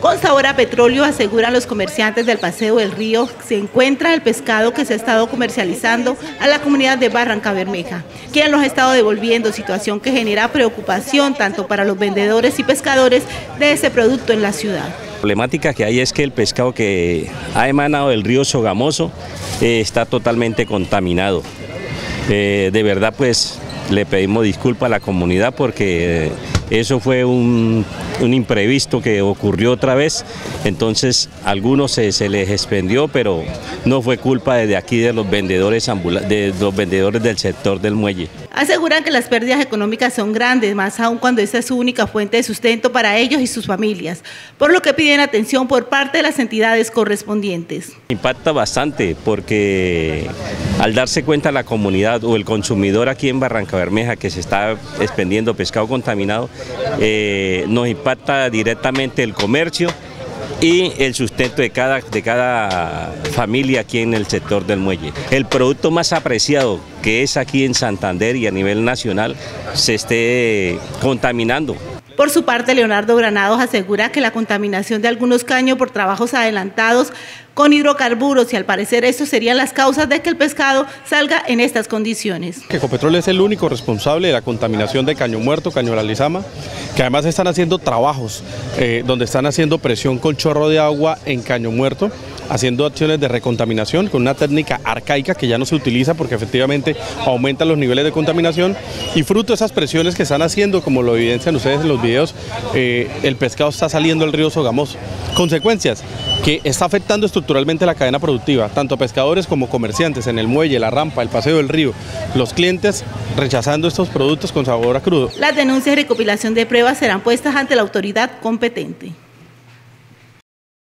Con sabor a petróleo, aseguran los comerciantes del Paseo del Río, se encuentra el pescado que se ha estado comercializando a la comunidad de Barranca Bermeja, quien los ha estado devolviendo, situación que genera preocupación tanto para los vendedores y pescadores de ese producto en la ciudad. La problemática que hay es que el pescado que ha emanado del río Sogamoso eh, está totalmente contaminado. Eh, de verdad pues le pedimos disculpas a la comunidad porque... eso fue un, imprevisto que ocurrió otra vez, entonces a algunos se, les expendió, pero no fue culpa de aquí de los vendedores de los vendedores del sector del muelle. Aseguran que las pérdidas económicas son grandes, más aún cuando esa es su única fuente de sustento para ellos y sus familias, por lo que piden atención por parte de las entidades correspondientes. Impacta bastante porque al darse cuenta la comunidad o el consumidor aquí en Barranca Bermeja que se está expendiendo pescado contaminado, eh, nos impacta directamente el comercio y el sustento de cada, de cada familia aquí en el sector del muelle. El producto más apreciado que es aquí en Santander y a nivel nacional se esté contaminando. Por su parte, Leonardo Granados asegura que la contaminación de algunos caños por trabajos adelantados con hidrocarburos y al parecer eso serían las causas de que el pescado salga en estas condiciones. Ecopetrol es el único responsable de la contaminación de caño muerto, caño de la lizama, que además están haciendo trabajos eh, donde están haciendo presión con chorro de agua en caño muerto haciendo acciones de recontaminación con una técnica arcaica que ya no se utiliza porque efectivamente aumenta los niveles de contaminación y fruto de esas presiones que están haciendo, como lo evidencian ustedes en los videos, eh, el pescado está saliendo del río Sogamoso. Consecuencias, que está afectando estructuralmente la cadena productiva, tanto pescadores como comerciantes en el muelle, la rampa, el paseo del río, los clientes rechazando estos productos con sabor a crudo. Las denuncias y recopilación de pruebas serán puestas ante la autoridad competente.